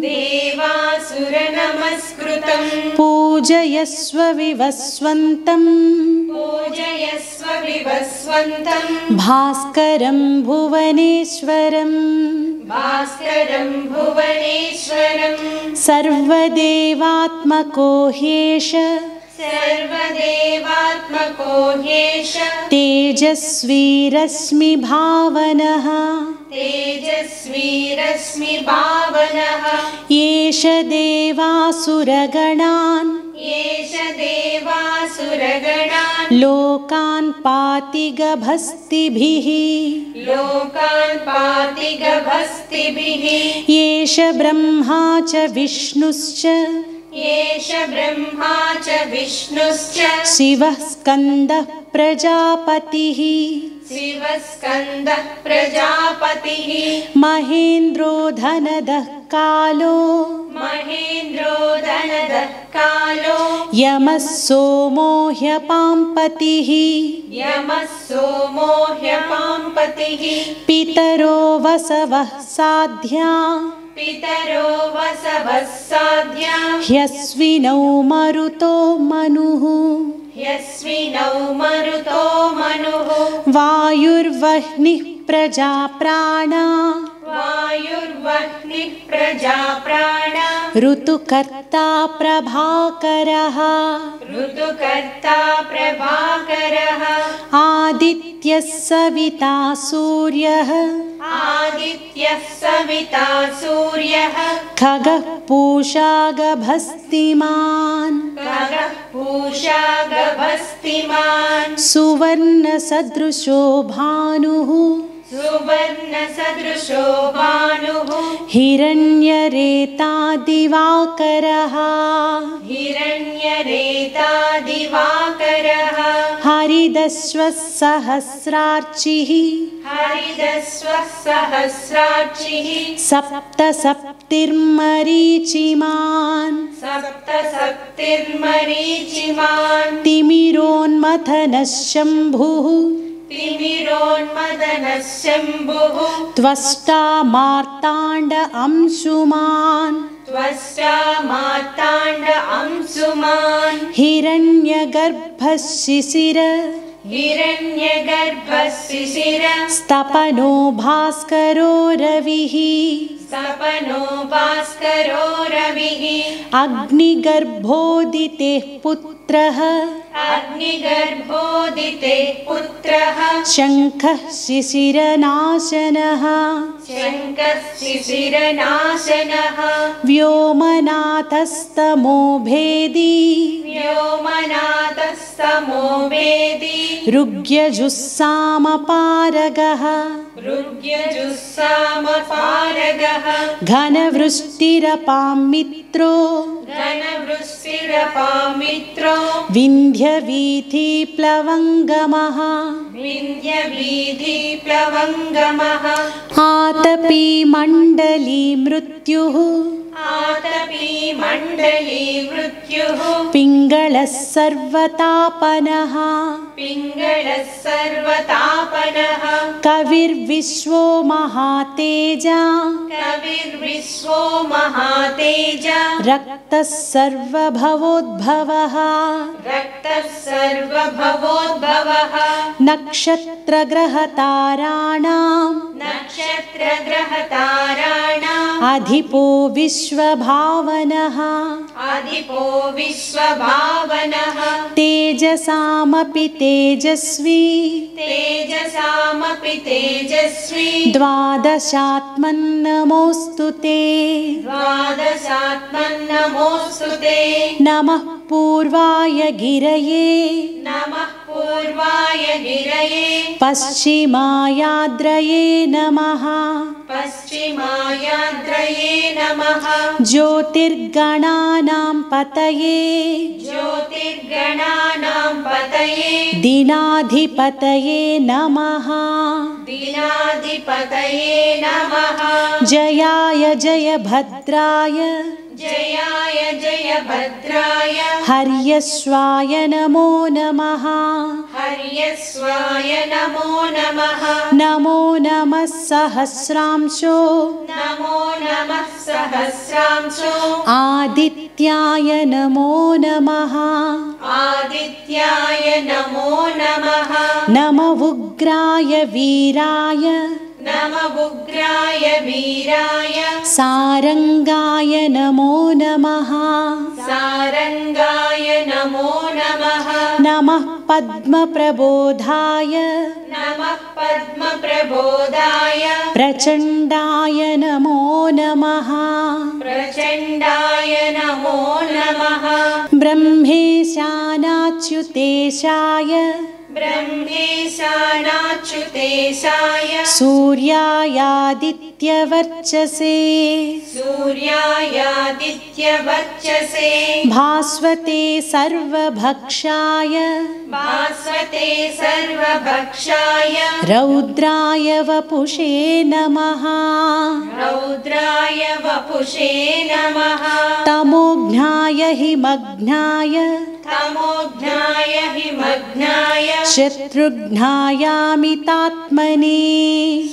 Speaker 2: देवासुरनमस्कृतम्
Speaker 1: पूजयस्व विवस्वन्तम्
Speaker 2: पूजयस्व विवस्वन्तम्
Speaker 1: भास्करं भुवनेश्वरम्
Speaker 2: भास्करं भुवनेश्वरम्
Speaker 1: सर्वदेवात्मको ह्येष
Speaker 2: सर्वदेवात्मको ह्येष।
Speaker 1: तेजस्वी रश्मिभावनः
Speaker 2: तेजस्वी रश्मिभावनः
Speaker 1: एष देवासुरगणान्।
Speaker 2: एष देवासुरगणान्।
Speaker 1: लोकान् पाति गभस्तिभिः
Speaker 2: लोकान् पाति गभस्तिभिः
Speaker 1: एष ब्रह्मा च विष्णुश्च
Speaker 2: एष ब्रह्मा च विष्णुश्च।
Speaker 1: शिवः स्कन्दः प्रजापतिः।
Speaker 2: शिवस्कन्दः प्रजापतिः।
Speaker 1: महेन्द्रो धनदः कालो।
Speaker 2: महेन्द्रो धनदः कालो।
Speaker 1: यमः सोमो ह्यपाम्पतिः।
Speaker 2: यमः सोमो ह्यपाम्पतिः।
Speaker 1: पितरो वसवः साध्या
Speaker 2: पितरो वसवः साध्या
Speaker 1: ह्यस्विनौ मरुतो मनुः
Speaker 2: ह्यस्विनौ मरुतो मनुः
Speaker 1: वायुर्वह्निः प्रजा प्राणा।
Speaker 2: वायुर्वह्निः प्रजा प्राणा।
Speaker 1: ऋतुकर्ता प्रभाकरः।
Speaker 2: ऋतुकर्ता प्रभाकरः।
Speaker 1: आदित्यः सविता सूर्यः।
Speaker 2: आदित्यः सविता सूर्यः।
Speaker 1: खगः पूषा गभस्तिमान्
Speaker 2: खगः पूषा
Speaker 1: सुवर्णसदृशो भानुः
Speaker 2: सुवर्णसदृशो भानुः
Speaker 1: हिरण्यरेता दिवाकरः
Speaker 2: हिरण्यरेता दिवाकरः
Speaker 1: हरिदस्वः सहस्रार्चिः
Speaker 2: हरिदस्वः सहस्राक्षिः
Speaker 1: सप्त सप्तिर्मरीचिमान्
Speaker 2: सप्त सप्तिर्मरीचिमान्
Speaker 1: तिमिरोन्मथनः शम्भुः।
Speaker 2: तिमिरोन्मदनशम्भुः
Speaker 1: त्वष्टा मार्ताण्ड अंशुमान्।
Speaker 2: त्वष्टा मार्ताण्ड अंशुमान्। हिरण्यगर्भशिशिर।
Speaker 1: स्तपनो भास्करो रविः।
Speaker 2: सपनो भास्करो रविः।
Speaker 1: अग्निगर्भोदितेः पुत्रः।
Speaker 2: अग्निगर्भोदिते पुत्रः।
Speaker 1: शङ्खः शिशिरनाशनः।
Speaker 2: शङ्कः शिशिरनाशनः।
Speaker 1: व्योमनाथस्तमो भेदी।
Speaker 2: व्योमनाथस्तमो वेदी
Speaker 1: ऋग्यजुस्सामपारगः।
Speaker 2: ऋग्यजुस्सामपारगः।
Speaker 1: घनवृष्टिरपां मित्रो
Speaker 2: घनवृष्टिरपामित्रो।
Speaker 1: विन्ध्यवीथिप्लवङ्गमः।
Speaker 2: विन्ध्यवीधिप्लवङ्गमः
Speaker 1: आतपी मण्डली मृत्युः
Speaker 2: मण्डली मृत्युः।
Speaker 1: पिङ्गळः सर्वतापनः।
Speaker 2: पिङ्गळः सर्वतापनः।
Speaker 1: कविर्विश्वो महातेजा।
Speaker 2: कविर्विश्वो महातेज।
Speaker 1: रक्तः सर्वभवोद्भवः।
Speaker 2: रक्तः सर्वभवोद्भवः।
Speaker 1: नक्षत्रग्रहताराणाम्।
Speaker 2: नक्षत्रग्रहताराणाम्।
Speaker 1: अधिपो विश्वभावनः।
Speaker 2: अधिपो विश्वभावनः।
Speaker 1: तेजसामपि तेजस्वी।
Speaker 2: तेजसामपि तेजस्वी।
Speaker 1: द्वादशात्मन्नमोऽस्तु ते।
Speaker 2: द्वादशात्मन्नमोऽस्तु ते।
Speaker 1: नमः पूर्वाय गिरये।
Speaker 2: नमः पूर्वाय गिरये
Speaker 1: पश्चिमायाद्रये नमः।
Speaker 2: पश्चिमायाद्रये नमः।
Speaker 1: ज्योतिर्गणानां पतये।
Speaker 2: ज्योतिर्गणानां पतये।
Speaker 1: दिनाधिपतये नमः।
Speaker 2: दिनाधिपतये नमः।
Speaker 1: जयाय जय भद्राय
Speaker 2: जयाय जय भद्राय
Speaker 1: हर्यश्वाय नमो नमः।
Speaker 2: हर्यस्वाय नमो नमः।
Speaker 1: नमो नमः सहस्रांशो।
Speaker 2: नमो नमः सहस्रांशो।
Speaker 1: आदित्याय नमो नमः।
Speaker 2: आदित्याय नमो नमः।
Speaker 1: नम उग्राय वीराय
Speaker 2: नम उग्राय वीराय
Speaker 1: सारङ्गाय नमो नमः।
Speaker 2: सारङ्गाय नमो नमः।
Speaker 1: नमः पद्मप्रबोधाय।
Speaker 2: नमः पद्मप्रबोधाय।
Speaker 1: प्रचण्डाय नमो नमः।
Speaker 2: प्रचण्डाय नमो नमः।
Speaker 1: ब्रह्मेशानाच्युतेशाय
Speaker 2: ब्रह्मेशानाच्युतेशाय।
Speaker 1: सूर्यायादित्यवर्चसे।
Speaker 2: सूर्यायादित्यवर्चसे।
Speaker 1: भास्वते सर्वभक्षाय।
Speaker 2: भास्वते सर्वभक्षाय।
Speaker 1: रौद्राय वपुषे नमः।
Speaker 2: रौद्राय वपुषे नमः।
Speaker 1: तमोघ्नाय हिमघ्नाय
Speaker 2: तमोघ्नाय हिमघ्नाय
Speaker 1: शत्रुघ्नायामितात्मने।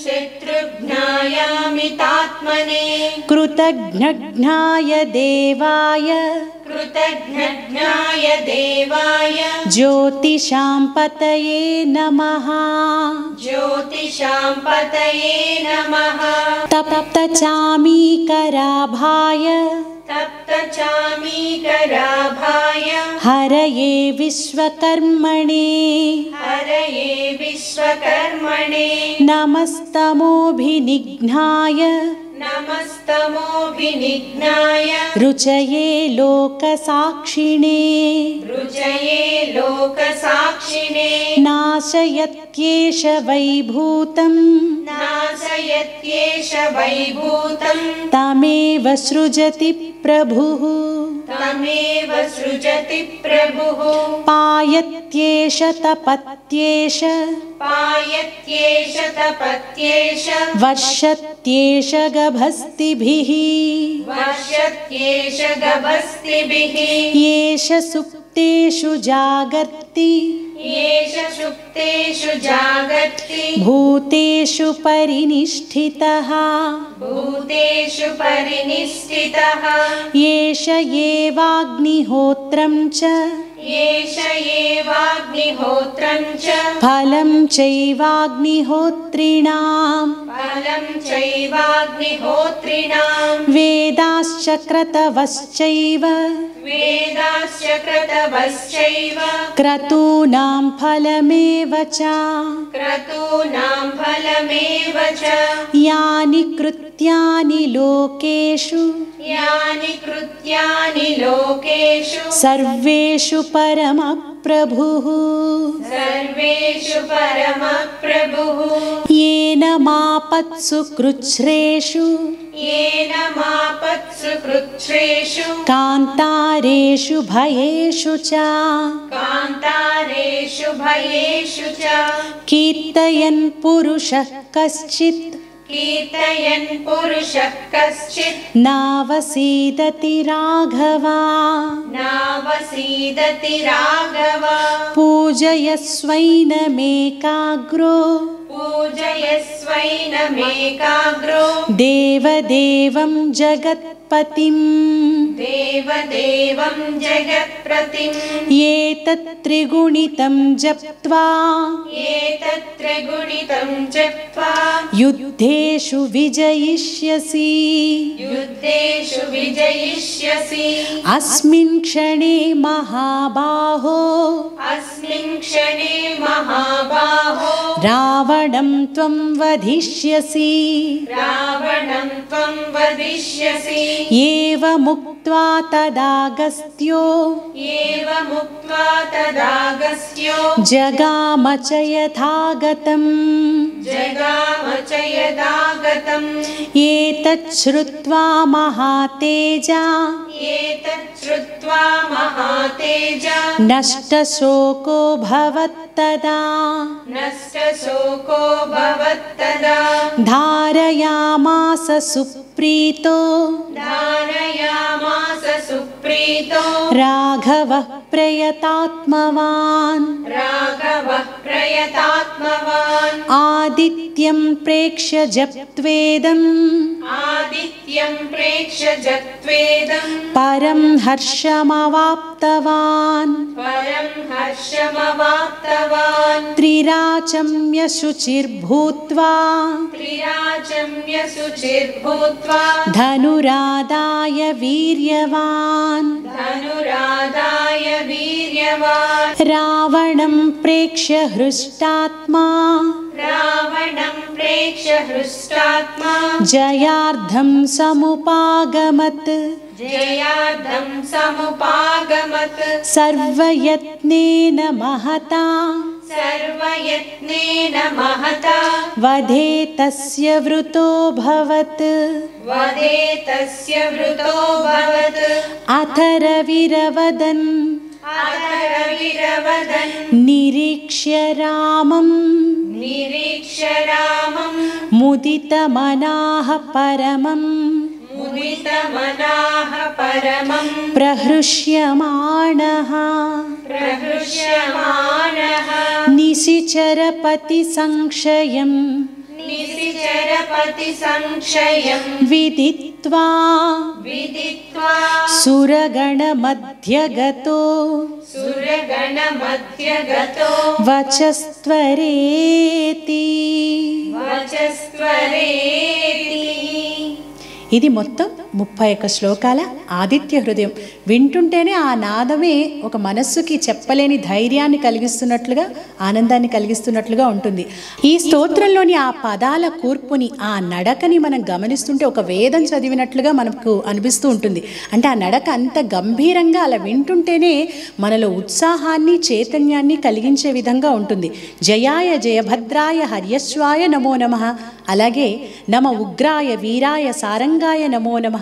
Speaker 2: शत्रुघ्नायामितात्मने।
Speaker 1: कृतघ्नघ्नाय देवाय
Speaker 2: कृतघ्नघ्नाय देवाय
Speaker 1: ज्योतिषां पतये नमः।
Speaker 2: ज्योतिषां पतये नमः।
Speaker 1: तप्तचामीकराभाय।
Speaker 2: तप्तचामीकराभाय।
Speaker 1: हरये विश्वकर्मणे।
Speaker 2: हरये विश्वकर्मणे।
Speaker 1: नमस्तमोभिनिघ्नाय
Speaker 2: नमस्तमोभिनिघ्नाय
Speaker 1: रुचये लोकसाक्षिणे।
Speaker 2: रुचये लोकसाक्षिणे।
Speaker 1: नाशयत्येष वैभूतं
Speaker 2: नाशयत्येष वैभूतम्।
Speaker 1: तमेव सृजति प्रभुः।
Speaker 2: तमेव सृजति प्रभुः।
Speaker 1: पायत्येष तपत्येष।
Speaker 2: पायत्येष तपत्येष।
Speaker 1: वर्षत्येष
Speaker 2: वर्षत्येष गभस्तिभिः
Speaker 1: येष सुप्तेषु जागर्ति
Speaker 2: येष सुप्तेषु जागर्ति
Speaker 1: भूतेषु परिनिष्ठितः।
Speaker 2: भूतेषु परिनिष्ठितः।
Speaker 1: येष एवाग्निहोत्रं च।
Speaker 2: येष एवाग्निहोत्रम् च।
Speaker 1: फलं चैवाग्निहोत्रिणां
Speaker 2: फलं चैवाग्निहोत्रिणाम्।
Speaker 1: वेदाश्च क्रतवश्चैव
Speaker 2: वेदाश्च क्रतवश्चैव
Speaker 1: क्रतूनां फलमेव च।
Speaker 2: क्रतूनां फलमेव च।
Speaker 1: यानि कृत्यानि लोकेषु।
Speaker 2: यानि कृत्यानि लोकेषु।
Speaker 1: सर्वेषु परमप्रभुः।
Speaker 2: सर्वेषु परमप्रभुः।
Speaker 1: येन मापत्सु कृच्छ्रेषु
Speaker 2: येन मापत्सु कृच्छ्रेषु
Speaker 1: कान्तारेषु भयेषु च।
Speaker 2: कान्तारेषु भयेषु च।
Speaker 1: कीर्तयन् पुरुषः कश्चित्।
Speaker 2: कीर्तयन् पुरुषः कश्चित्।
Speaker 1: नावसीदति राघवा।
Speaker 2: नावसीदति राघव।
Speaker 1: पूजयस्वैनमेकाग्रो
Speaker 2: पूजयस्वैनमेकाग्रो
Speaker 1: देवदेवं जगत्पतिम्।
Speaker 2: देवदेवं जगत्प्रतिम्।
Speaker 1: एतत् त्रिगुणितं जप्त्वा।
Speaker 2: एतत्र गुणितं जप्त्वा।
Speaker 1: युद्धेषु विजयिष्यसि।
Speaker 2: युद्धेषु विजयिष्यसि।
Speaker 1: अस्मिन् क्षणे महाबाहो।
Speaker 2: अस्मिन् क्षणे महाबाहो।
Speaker 1: रावणं त्वं वधिष्यसि।
Speaker 2: रावणं त्वं वदिष्यसि
Speaker 1: एवमुक्त्वा तदागस्त्यो।
Speaker 2: एवमुक्त्वा तदागस्त्यो।
Speaker 1: जगाम च यथागतम्।
Speaker 2: जगाम च यदागतम्
Speaker 1: एतत् श्रुत्वा महातेजा।
Speaker 2: एतत् श्रुत्वा महातेज।
Speaker 1: नष्टशोको भवत्तदा।
Speaker 2: नष्टशोको भवत्तदा।
Speaker 1: धारयामास सुप्रीतो।
Speaker 2: धारयामास सुप्रीतो।
Speaker 1: राघवः प्रयतात्मवान्।
Speaker 2: राघवः प्रयतात्मवान्।
Speaker 1: आदित्यं प्रेक्ष्य जप्त्वेदम्।
Speaker 2: आदित्यं प्रेक्ष्य जत्वेदम्
Speaker 1: परं हर्षमवाप्तवान्।
Speaker 2: परं हर्षमवाप्तवान्।
Speaker 1: त्रिराचम्य शुचिर्भूत्वा
Speaker 2: त्रिराचम्य शुचिर्भूत्वा
Speaker 1: धनुरादाय वीर्यवान्।
Speaker 2: धनुरादाय वीर्यवान्।
Speaker 1: रावणं प्रेक्ष्य हृष्टात्मा।
Speaker 2: रावणं प्रेक्ष्य हृष्टात्मा।
Speaker 1: जयार्धं समुपागमत्।
Speaker 2: जयार्धं समुपागमत्।
Speaker 1: सर्वयत्नेन महता
Speaker 2: सर्वयत्नेन महता।
Speaker 1: वधे तस्य वृतोऽभवत्
Speaker 2: वदे तस्य वृतो भवत्।
Speaker 1: अथरविरवदन्
Speaker 2: अथरविरवदन्
Speaker 1: निरीक्ष्य रामम्।
Speaker 2: निरीक्ष्य रामम्।
Speaker 1: मुदितमनाः परमम्
Speaker 2: मुदितमनाः परमम्।
Speaker 1: प्रहृष्यमाणः।
Speaker 2: प्रहृष्यमाणः।
Speaker 1: निशिचरपतिसंक्षयम्
Speaker 2: निशिचरपति संक्षयम्
Speaker 1: विदित्वा।
Speaker 2: विदित्वा।
Speaker 1: सुरगणमध्यगतो।
Speaker 2: सुरगणमध्यगतो।
Speaker 1: वचस्त्वरेति।
Speaker 2: वचस्त्वरेति।
Speaker 1: ఇది మొత్తం ముప్పై ఒక్క శ్లోకాల ఆదిత్య హృదయం. వింటుంటేనే ఆ నాదమే ఒక మనస్సుకి చెప్పలేని ధైర్యాన్ని కలిగిస్తున్నట్లుగా ఆనందాన్ని కలిగిస్తున్నట్లుగా ఉంటుంది. ఈ స్తోత్రంలోని ఆ పదాల కూర్పుని ఆ నడకని మనం గమనిస్తుంటే ఒక వేదం చదివినట్లుగా మనకు అనిపిస్తూ ఉంటుంది. అంటే ఆ నడక అంత గంభీరంగా అలా వింటుంటేనే మనలో ఉత్సాహాన్ని చైతన్యాన్ని కలిగించే విధంగా ఉంటుంది. జయాయ జయభద్రాయ హర్యశ్వాయ నమో నమ అలాగే నమ ఉగ్రాయ వీరాయ సారంగాయ నమో నమ.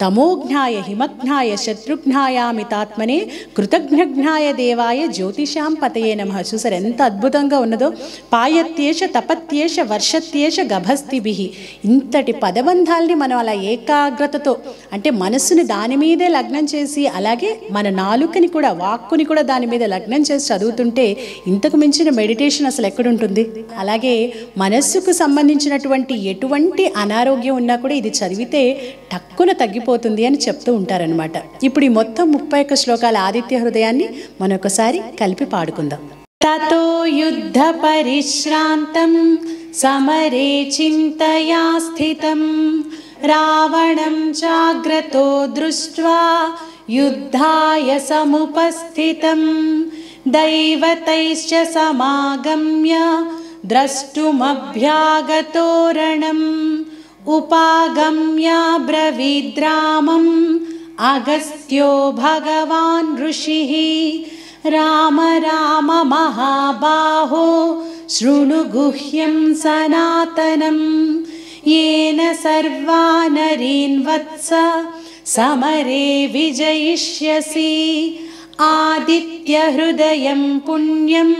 Speaker 1: తమోఘ్నాయ హిమఘ్నాయ శత్రుఘ్నాయామితాత్మనే కృతజ్ఞఘ్నాయ దేవాయ జ్యోతిషాం పతయే నమ. చూసారు ఎంత అద్భుతంగా ఉన్నదో. పాయత్యేష తపత్యేష వర్షత్యేష గభస్తిభి ఇంతటి పదబంధాల్ని మనం అలా ఏకాగ్రతతో అంటే మనస్సుని దాని మీదే లగ్నం చేసి అలాగే మన నాలుకని కూడా వాక్కుని కూడా దాని మీద లగ్నం చేసి చదువుతుంటే ఇంతకు మించిన మెడిటేషన్ అసలు ఎక్కడుంటుంది అలాగే మనస్సుకు సంబంధించినటువంటి ఎటువంటి అనారోగ్యం ఉన్నా కూడా ఇది చదివితే టక్కున తగ్గిపోతుంది అని చెప్తూ ఉంటారనమాట ఇప్పుడు ఈ మొత్తం ముప్పై ఒక్క శ్లోకాల ఆదిత్య హృదయాన్ని మనొకసారి కలిపి పాడుకుందాం. తతో యుద్ధ పరిశ్రాంతం సమరే చింతయా స్థితం. రావణం జాగ్రతో దృష్ట్వా యుద్ధాయ సముపస్థితం. దైవతైశ్చ సమాగమ్య द्रष्टुमभ्यागतोरणम् उपागम्याब्रवीद्रामम् अगस्त्यो भगवान् ऋषिः राम राम महाबाहो शृणु गुह्यं सनातनम् येन सर्वा नरीन्वत्स समरे विजयिष्यसि। आदित्यहृदयं पुण्यम्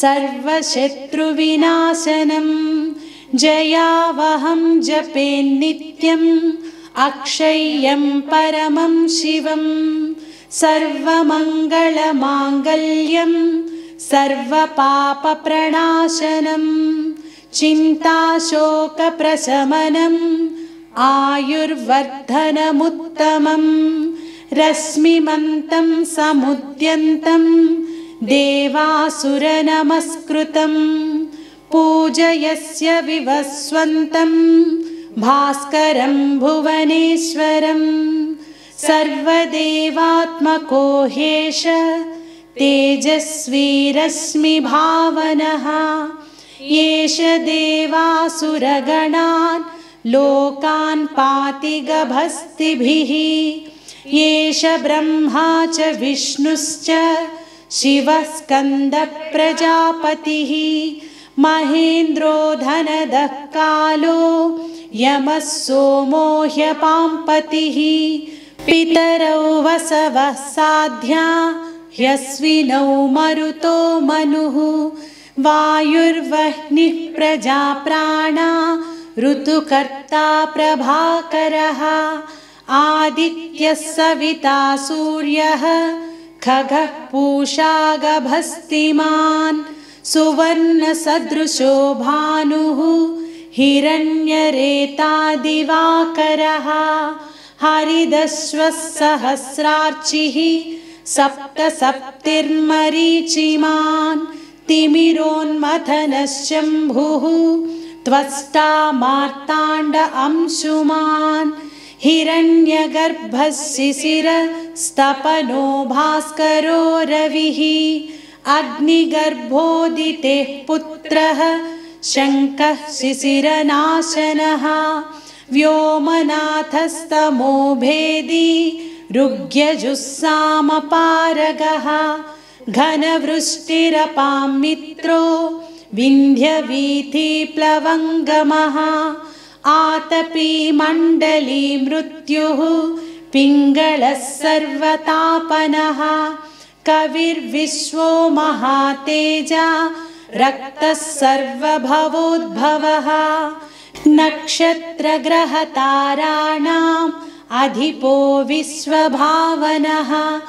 Speaker 1: सर्वशत्रुविनाशनम्। जयावहं जपे नित्यम् अक्षय्यं परमं शिवं सर्वमङ्गलमाङ्गल्यं सर्वपापप्रणाशनं चिन्ताशोकप्रशमनम् आयुर्वर्धनमुत्तमं रश्मिमन्तं समुद्यन्तं देवासुरनमस्कृतम् पूजयस्य विवस्वन्तं भास्करं भुवनेश्वरं सर्वदेवात्मको ह्येष तेजस्वी रश्मिभावनः एष देवासुरगणान् लोकान् पाति गभस्तिभिः एष ब्रह्मा च विष्णुश्च शिवः स्कन्दप्रजापतिः महेन्द्रो धनदः कालो यमः सोमो ह्यपाम्पतिः पितरौ वसवः साध्या ह्यस्विनौ मरुतो मनुः। वायुर्वह्निः प्रजाप्राणा ऋतुकर्ता प्रभाकरः। आदित्यः सविता सूर्यः खगः पूषा गभस्तिमान् सुवर्णसदृशो भानुः हिरण्यरेतादिवाकरः हरिदश्वः सहस्रार्चिः सप्त सप्तिर्मरीचिमान् तिमिरोन्मथनशम्भुः त्वष्टा मार्ताण्ड अंशुमान् हिरण्यगर्भः शिशिरस्तपनो भास्करो रविः। अग्निगर्भोदितेः पुत्रः शङ्कः शिशिरनाशनः व्योमनाथस्तमो भेदी ऋग्यजुस्सामपारगः। घनवृष्टिरपां मित्रो विन्ध्यवीथिप्लवङ्गमः आतपी मण्डली मृत्युः पिङ्गळः सर्वतापनः। कविर्विश्वो महातेजा रक्तः सर्वभवोद्भवः। नक्षत्रग्रहताराणाम् अधिपो विश्वभावनः।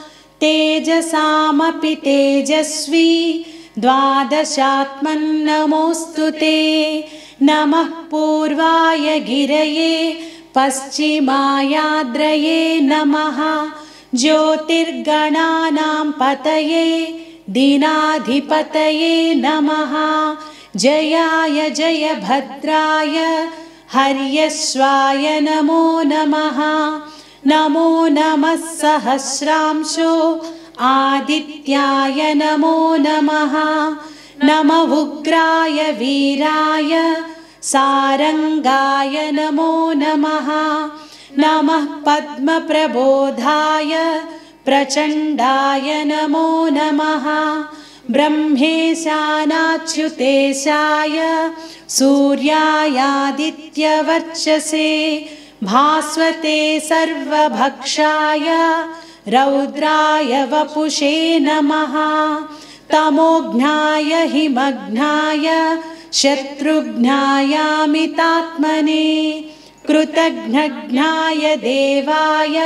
Speaker 1: तेजसामपि तेजस्वी द्वादशात्मन्नमोऽस्तु ते नमः पूर्वाय गिरये पश्चिमायाद्रये नमः ज्योतिर्गणानां पतये दीनाधिपतये नमः। जयाय जय भद्राय हर्यश्वाय नमो नमः। नमो नमः सहस्रांशो आदित्याय नमो नमः नम उग्राय वीराय सारङ्गाय नमो नमः। नमः पद्मप्रबोधाय प्रचण्डाय नमो नमः। ब्रह्मेशानाच्युतेशाय सूर्यायादित्यवर्चसे भास्वते सर्वभक्षाय रौद्राय वपुषे नमः तमोघ्नाय हिमघ्नाय शत्रुघ्नायामितात्मने कृतघ्नघ्नाय देवाय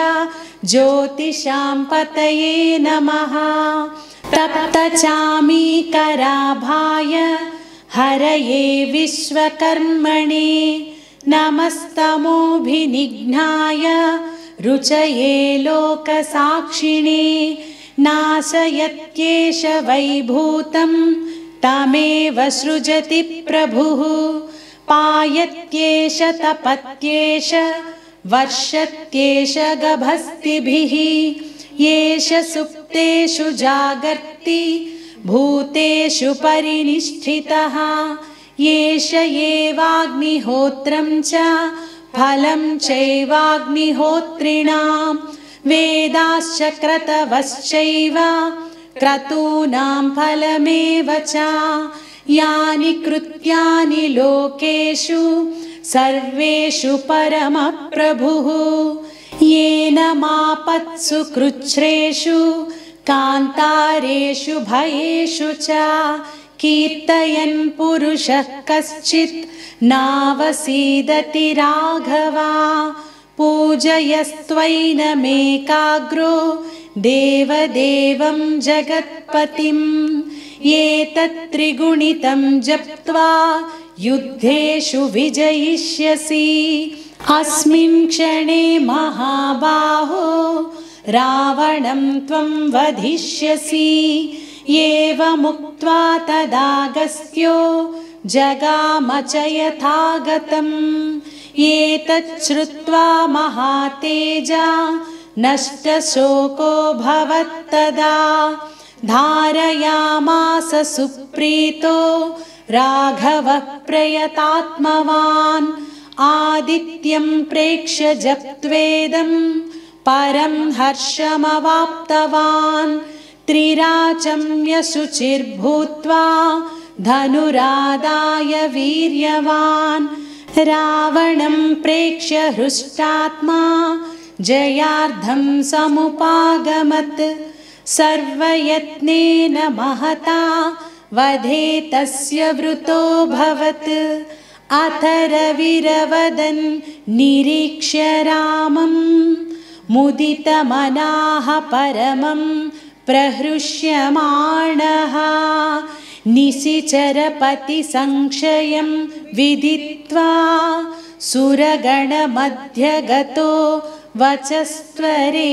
Speaker 1: ज्योतिषां पतये नमः। तप्तचामीकराभाय हरये विश्वकर्मणे नमस्तमोभिनिघ्नाय रुचये लोकसाक्षिणे नाशयत्येष वैभूतं तमेव सृजति प्रभुः। पायत्येष तपत्येष वर्षत्येष गभस्तिभिः। येष सुप्तेषु जागर्ति भूतेषु परिनिष्ठितः। येष एवाग्निहोत्रं च फलं चैवाग्निहोत्रिणां वेदाश्च क्रतवश्चैव क्रतूनां फलमेव च। यानि कृत्यानि लोकेषु सर्वेषु परमप्रभुः। येन मापत्सु कृच्छ्रेषु कान्तारेषु भयेषु च। कीर्तयन् पुरुषः कश्चित् नावसीदति राघवा पूजयस्त्वैनमेकाग्रो देवदेवं जगत्पतिम् एतत्त्रिगुणितं जप्त्वा युद्धेषु विजयिष्यसि। अस्मिन् क्षणे महाबाहो रावणं त्वं वधिष्यसि। एवमुक्त्वा तदागस्त्यो जगाम च यथागतम् एतच्छ्रुत्वा महातेजा नष्टशोको भवत्तदा। धारयामास सुप्रीतो राघवः प्रयतात्मवान् आदित्यं प्रेक्ष्य जप्त्वेदं परं हर्षमवाप्तवान्। त्रिराचम्य शुचिर्भूत्वा धनुरादाय वीर्यवान्। रावणं प्रेक्ष्य हृष्टात्मा। जयार्धं समुपागमत्। सर्वयत्नेन महता। वधे तस्य वृतोऽभवत् अथ रविरवदन् निरीक्ष्य रामं मुदितमनाः परमं प्रहृष्यमाणः निशिचरपतिसंक्षयं विदित्वा सुरगणमध्यगतो వచస్త్వరేతి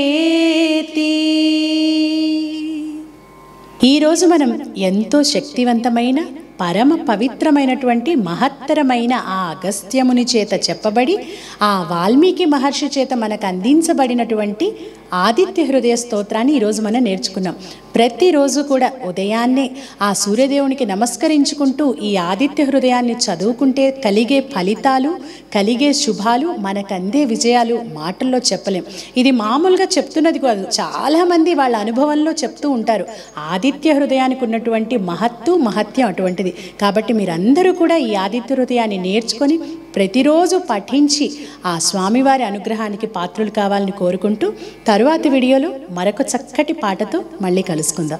Speaker 1: ఈరోజు మనం ఎంతో శక్తివంతమైన పరమ పవిత్రమైనటువంటి మహత్తరమైన ఆ అగస్త్యముని చేత చెప్పబడి ఆ వాల్మీకి మహర్షి చేత మనకు అందించబడినటువంటి ఆదిత్య హృదయ స్తోత్రాన్ని ఈరోజు మనం నేర్చుకున్నాం. ప్రతిరోజు కూడా ఉదయాన్నే ఆ సూర్యదేవునికి నమస్కరించుకుంటూ ఈ ఆదిత్య హృదయాన్ని చదువుకుంటే కలిగే ఫలితాలు కలిగే శుభాలు మనకందే విజయాలు మాటల్లో చెప్పలేం. ఇది మామూలుగా చెప్తున్నది కాదు. చాలామంది వాళ్ళ అనుభవంలో చెప్తూ ఉంటారు. ఆదిత్య హృదయానికి ఉన్నటువంటి మహత్తు మహత్యం అటువంటిది. కాబట్టి మీరందరూ కూడా ఈ ఆదిత్య హృదయాన్ని నేర్చుకొని ప్రతిరోజు పఠించి ఆ స్వామివారి అనుగ్రహానికి పాత్రులు కావాలని కోరుకుంటూ తరువాతి వీడియోలో మరొక చక్కటి పాటతో మళ్ళీ కలుసుకుందాం.